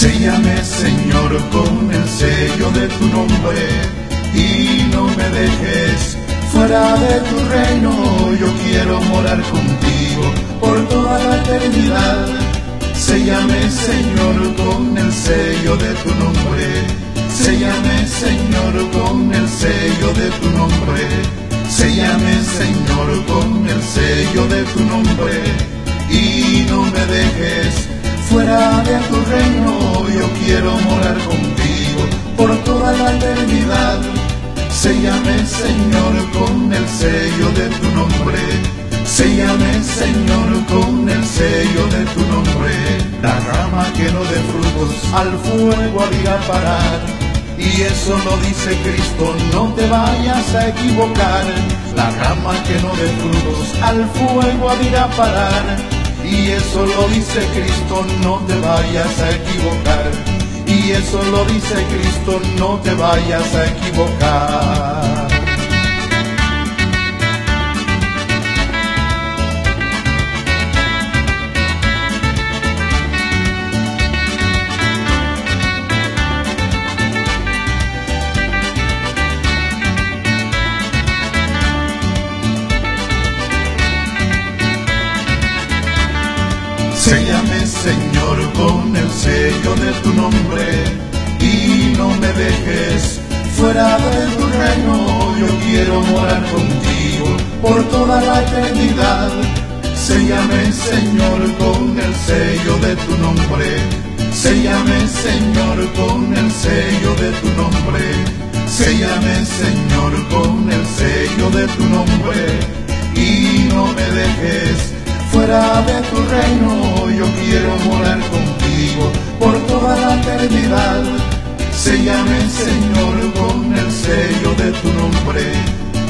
Séllame, Señor, con el sello de tu nombre y no me dejes fuera de tu reino. Yo quiero morar contigo por toda la eternidad. Séllame, Señor, con el sello de tu nombre. Séllame, Señor, con el sello de tu nombre. Séllame, Señor, con el sello de tu nombre. Y no me dejes fuera de tu reino. Yo quiero morar contigo por toda la eternidad. Séllame, Señor, con el sello de tu nombre. Séllame, Señor, con el sello de tu nombre. La rama que no dé frutos al fuego había parar. Y eso lo dice Cristo, no te vayas a equivocar. La rama que no dé frutos al fuego había parar. Y eso lo dice Cristo, no te vayas a equivocar. Y eso lo dice Cristo, no te vayas a equivocar. Con el sello de tu nombre y no me dejes fuera de tu reino. Yo quiero morar contigo por toda la eternidad. Séllame, Señor, con el sello de tu nombre. Séllame, Señor, con el sello de tu nombre. Séllame, Señor, con el sello de tu nombre y no me dejes fuera de tu reino, yo quiero morar contigo eternidad. Séllame, Señor, con el sello de tu nombre.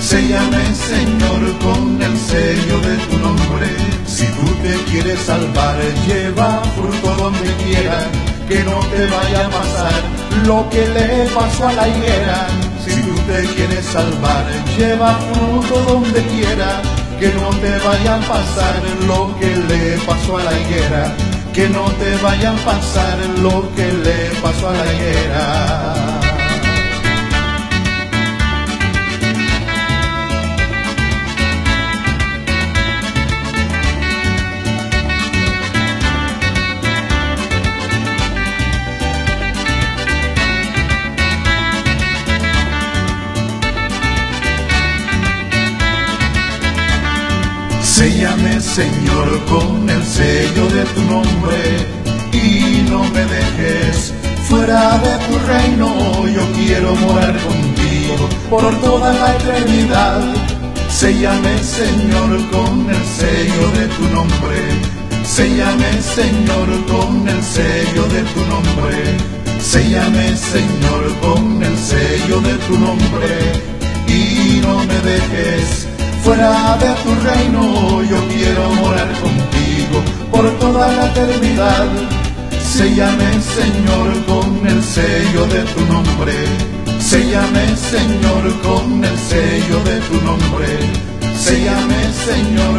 Séllame, Señor, con el sello de tu nombre. Si tú te quieres salvar, lleva fruto donde quiera, que no te vaya a pasar lo que le pasó a la higuera. Si tú te quieres salvar, lleva fruto donde quiera, que no te vaya a pasar lo que le pasó a la higuera, que no te vaya a pasar lo que le pasó a la higuera. Séllame, Señor, con el sello de tu nombre y no me dejes fuera de tu reino. Yo quiero morar contigo por toda la eternidad. Séllame, Señor, con el sello de tu nombre. Séllame, Señor, con el sello de tu nombre. Séllame, Señor, con el sello de tu nombre y no me dejes fuera de tu reino, la eternidad. Séllame, Señor, con el sello de tu nombre. Séllame, Señor, con el sello de tu nombre. Séllame, Señor,